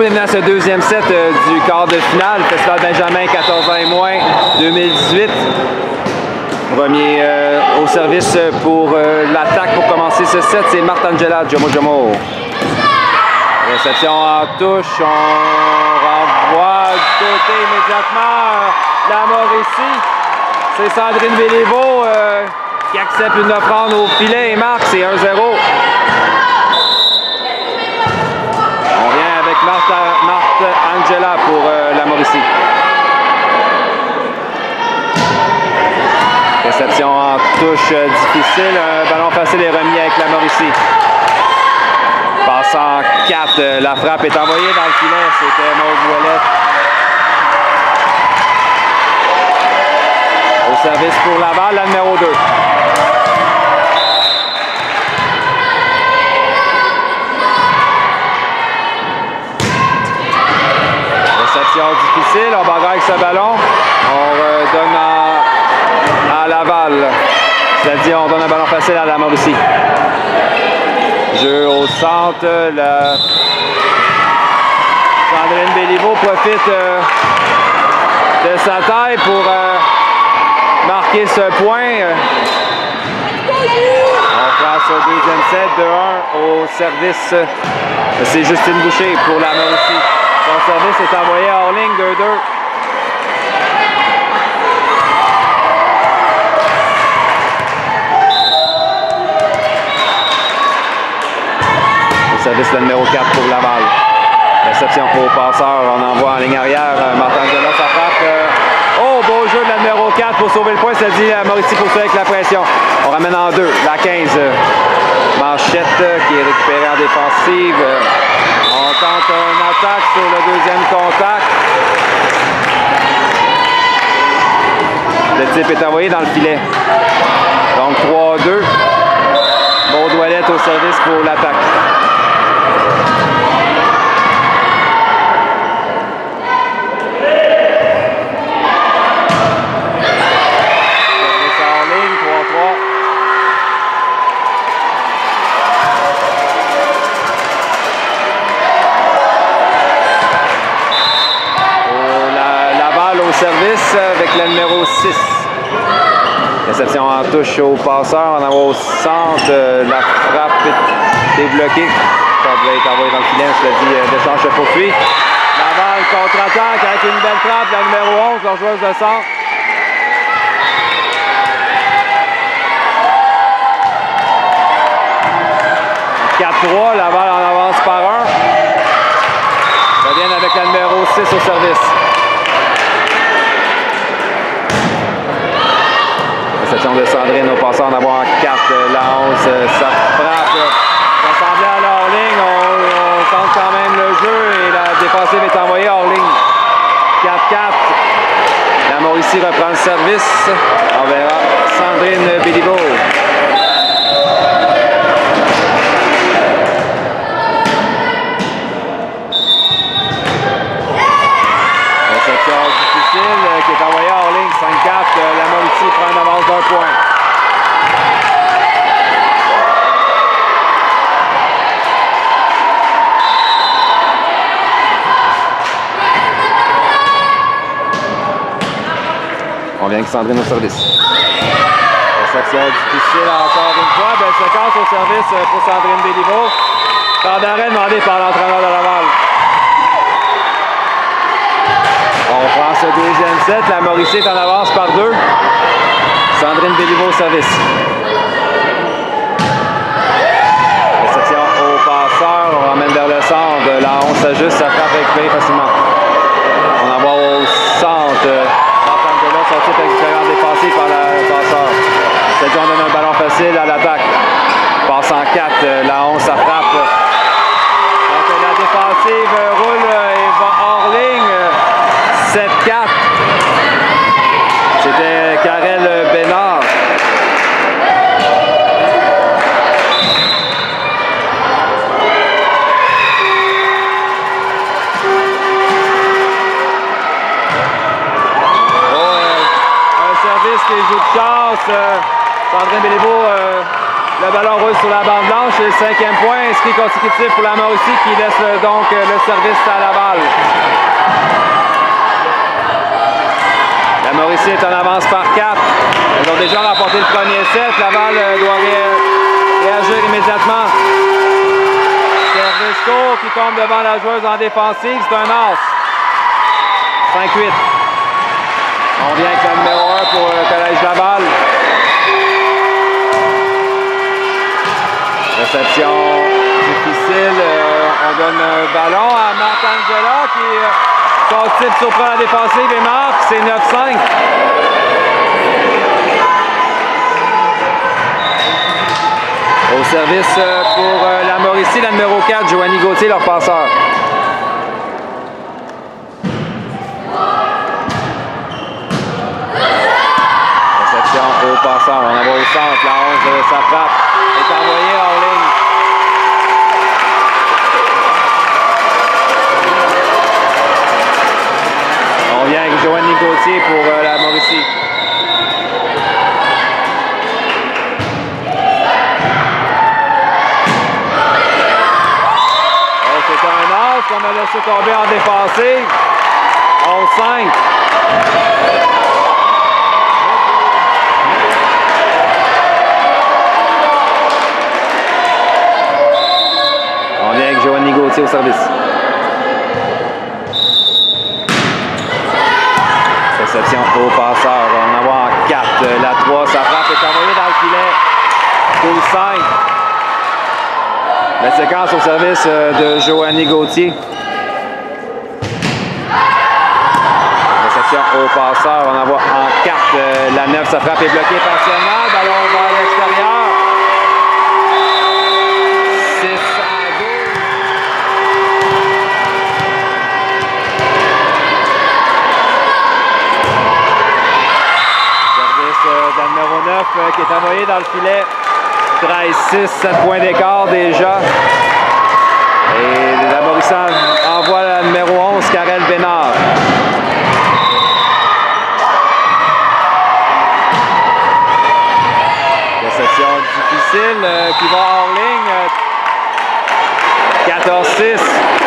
bienvenue à ce deuxième set euh, du quart de finale, Festival Benjamin 14 ans et moins 2018. Premier euh, au service pour euh, l'attaque pour commencer ce set, c'est Martangela Jomo Jomo. Réception en touche, on renvoie du côté immédiatement la Mauricie. C'est Sandrine Béliveau qui accepte une offrande au filet et marque, c'est 1-0. Marthe, Angela pour euh, la Mauricie. Réception en touche euh, difficile. Un ballon facile est remis avec la Mauricie. Passant 4, euh, la frappe est envoyée dans le filet. C'était Maud Ouellette. Au service pour Laval, la numéro 2. difficile. On bagarre avec ce ballon. On redonne à, Laval. C'est-à-dire, on donne un ballon facile à la Mauricie. Jeu au centre. La... Sandrine Béliveau profite euh, de sa taille pour euh, marquer ce point. On passe au deuxième set de 1 au service. C'est Justine Boucher pour la Mauricie. Son service est envoyé hors ligne 2-2. Service le numéro 4 pour Laval. Réception pour passeur, on envoie en ligne arrière. Euh, Martin Angela, sa frappe. Euh, oh, beau jeu de la numéro 4 pour sauver le point, ça dit à Mauricie pour avec la pression. On ramène en deux, la 15. Manchette qui est récupérée en défensive. On tente une attaque sur le deuxième contact. Le type est envoyé dans le filet. Donc 3-2. Baudouellette au service pour l'attaque. Avec le numéro 6. Réception en touche au passeur, on envoie au centre, la frappe est bloquée. Ça devrait être envoyé dans le filet, je l'ai dit, euh, l'échange se poursuit. Laval contre-attaque avec une belle frappe, la numéro 11, leur joueuse de centre. « 4-3, Laval en avance par un. Reviennent avec la numéro 6 au service. réception de Sandrine au passant en avoir 4. La 11, ça frappe. Et la défensive est envoyée hors ligne. 4-4. La Mauricie reprend le service. On verra Sandrine Béliveau. qui est envoyé hors ligne, 5-4. La Mauricie prend une avance d'un point. On vient avec Sandrine au service. Réception difficile encore une fois. Belle séquence au service pour Sandrine Béliveau. D'arrêt demandé par l'entraîneur de Laval. On prend ce deuxième set. La Mauricie est en avance par deux. Sandrine Béliveau au service. Réception au passeur. On ramène vers le centre. La 11 s'ajuste. Ça frappe récupérer facilement. Facile à l'attaque. Passe en 4. La 11, ça frappe. Donc la défensive roule et va hors ligne. 7-4. C'était Karel Bénard. Oh, un service qui joue de chance. Euh, Sandrine Béliveau euh, Le ballon roule sur la bande blanche. Et le cinquième point inscrit consécutif pour la Mauricie qui laisse donc le service à Laval. La Mauricie est en avance par 4. Ils ont déjà remporté le premier set. Laval doit réagir immédiatement. Service court qui tombe devant la joueuse en défensive. C'est un as. 5-8. On vient avec la numéro 1 pour le Collège Laval. Ballon à Martangela qui euh, son type surprend la défensive et marque. C'est 9-5. Au service euh, pour la Mauricie, la numéro 4, Joanie Gauthier, leur passeur. au passeur. On envoie au centre. La 11, sa frappe est envoyée en ligne. Joanny Gauthier pour euh, la Mauricie. Oh, c'est un as qu'on a laissé tomber en défensive. 11-5. au service. Réception au passeur. On en avoir 4. La 3, sa frappe est envoyée dans le filet. 12-5. La séquence au service euh, de Joanny Gauthier. Réception au passeur. On en voit en 4. Euh, la 9, sa frappe est bloquée partiellement. Ballon vers l'extérieur. Euh, qui est envoyé dans le filet. 13-6, 7 points d'écart déjà. Et la Maurissant envoie la numéro 11, Karel Bénard. Réception difficile euh, qui va en ligne. 14-6.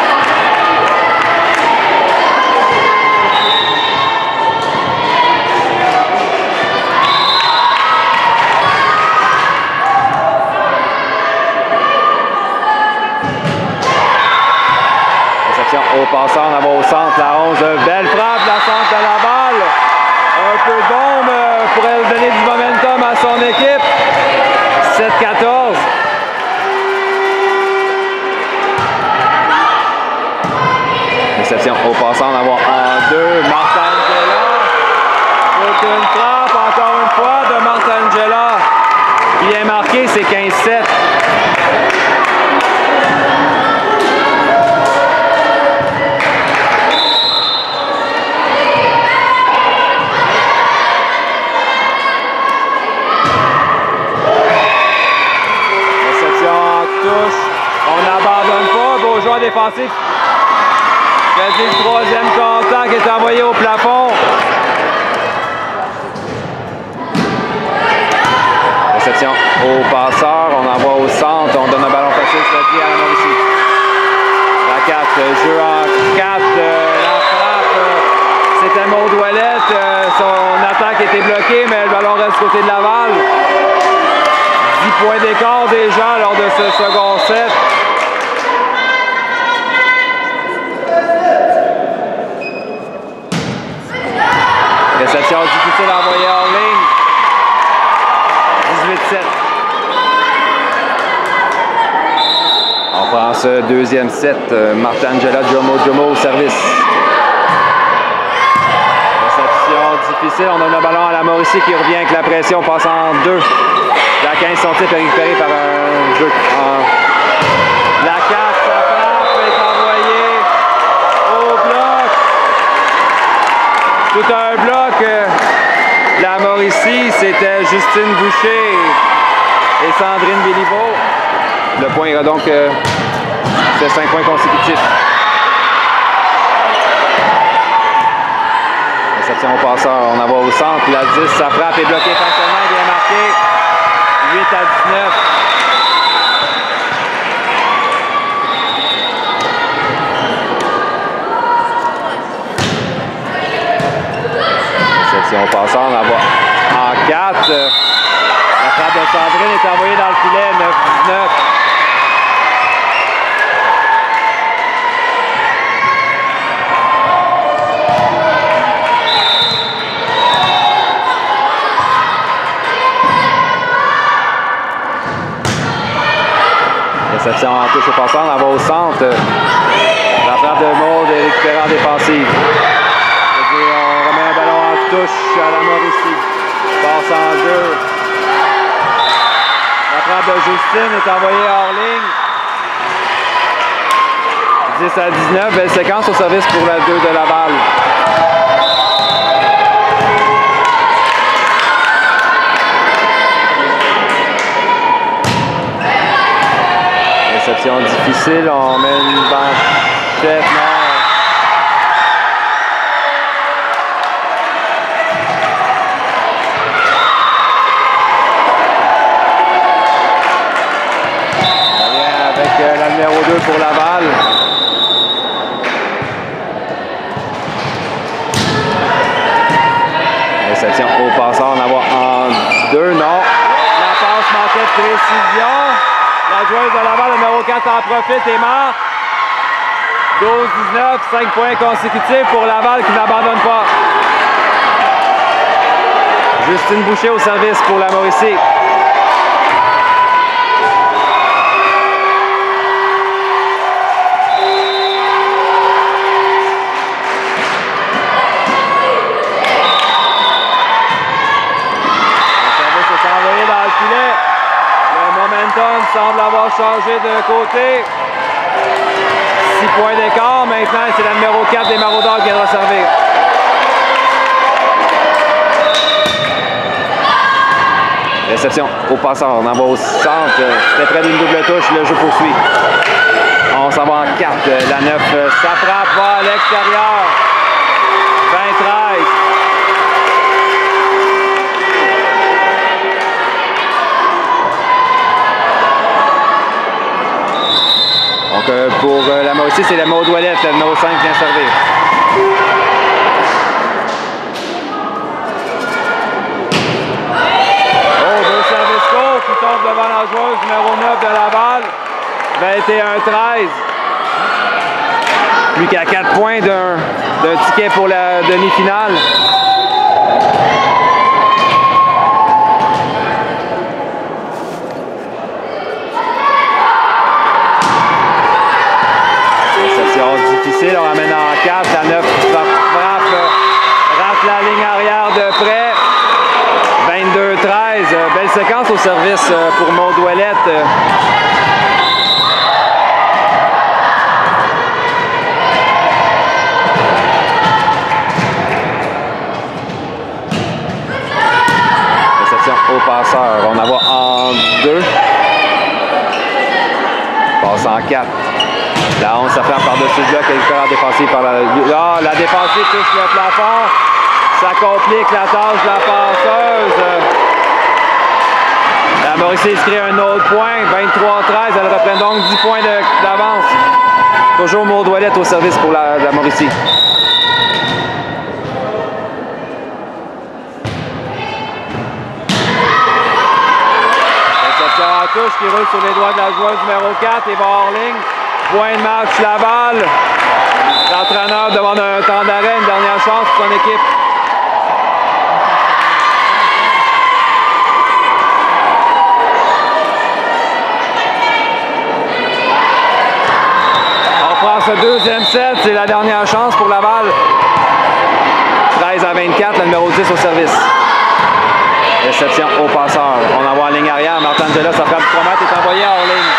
Passant, on va au centre, la 11, belle frappe, la centre de la balle. Un peu de bombe euh, pour donner du momentum à son équipe. 7-14. Réception au passant, on va en deux. Martangela. Aucune frappe, encore une fois, de Martangela. Qui est marqué, c'est 15-7. Défensif. C'est le troisième contact qui est envoyé au plafond. Réception au passeur, on envoie au centre, on donne un ballon facile, dit à la Mauricie. La 4, jeu en 4, la frappe, c'était Maud Ouellette, son attaque était bloquée, mais le ballon reste côté de Laval. 10 points d'écart déjà lors de ce second set. Réception difficile à envoyer en ligne. 18-7. On prend deuxième set. Euh, Martangela Jomo Jomo au service. Réception difficile. On donne le ballon à la Mauricie qui revient avec la pression, passe en deux. La 15 sont est récupérée par un jeu en... La 4 tout un bloc. Euh, la Mauricie, c'était Justine Boucher et Sandrine Béliveau. Le point ira donc euh, 5 points consécutifs. Réception au passeur, on en va au centre, la 10, sa frappe est bloquée fonctionnellement, bien marquée. 8 à 19. Réception au passeur, on en va en 4. La frappe de Sandrine est envoyée dans le filet, 9-19. Réception en touche au passant, on va au centre. La frappe de Maud est récupérée en défensive. On remet un ballon en touche à la Mauricie. Passe en jeu. La frappe de Justine est envoyée hors ligne. 10 à 19, belle séquence au service pour la 2 de Laval. Réception difficile, on met une vient avec euh, la numéro 2 pour Laval. Réception au passant, on en voit en deux, non. La passe manquait de précision. La joueuse de Laval, numéro 4, en profite et marque. 12-19, 5 points consécutifs pour Laval qui n'abandonne pas. Justine Boucher au service pour la Mauricie. Semble avoir changé de côté. 6 points d'écart. Maintenant, c'est la numéro 4 des Maraudeurs qui viendra servir. Réception au passeur. On envoie au centre. Très près d'une double touche. Le jeu poursuit. On s'en va en 4. La 9, ça frappe va à l'extérieur. 20-13. Donc euh, pour euh, la Mauricie, c'est la Maud Ouellette, le numéro 5 vient servir. Oh, qui devant la joueuse numéro 9 de Laval. 21-13. Plus qu'à 4 points d'un ticket pour la demi-finale. Service euh, pour Maud Ouellette. Réception au passeur, on en voit en 2. Passe en 4. La 11, ça frappe par-dessus le bloc, est en défensive par la... Ah, la défensive touche le plafond. Ça complique la tâche de la passeuse. La Mauricie inscrit un autre point, 23-13. Elle reprend donc 10 points d'avance. Toujours Maud au service pour la, la Mauricie. En touche qui roule sur les doigts de la joueuse numéro 4 et va hors. Point de match Laval. L'entraîneur demande un temps d'arrêt, une dernière chance pour son équipe. On prend ce deuxième set, c'est la dernière chance pour Laval. 13 à 24, le numéro 10 au service. Réception au passeur. On envoie en ligne arrière. Martangela, sa frappe du 3 mètres est envoyée hors ligne.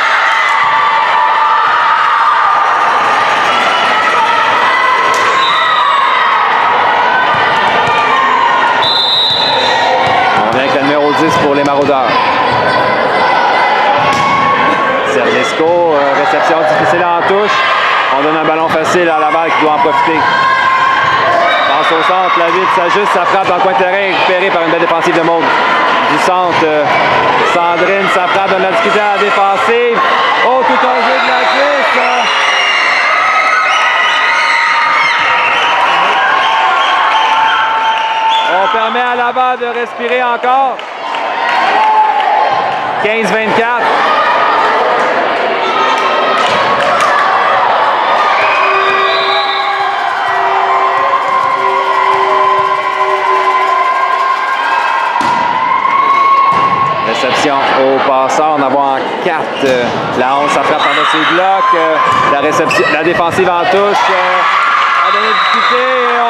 On vient avec le numéro 10 pour les maraudeurs. Sergesco, euh, réception difficile en touche. On donne un ballon facile à Laval qui doit en profiter. Passe au centre, la 8 s'ajuste, ça frappe dans le coin de terrain, récupéré par une belle défensive de Maud. Du centre, euh, Sandrine, ça frappe dans la difficulté à la défensive. Oh, tout un jeu de la cuisse. euh. On permet à Laval de respirer encore. 15-24. Au passeur, on en voit en 4. La 11, ça frappe par ses blocs. La, défensive en touche difficulté.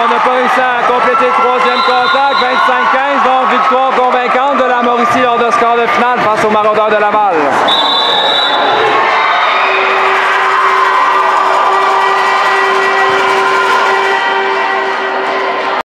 On n'a pas réussi à compléter le troisième contact. 25-15, donc victoire convaincante de la Mauricie lors de score de finale face aux Maraudeurs de Laval.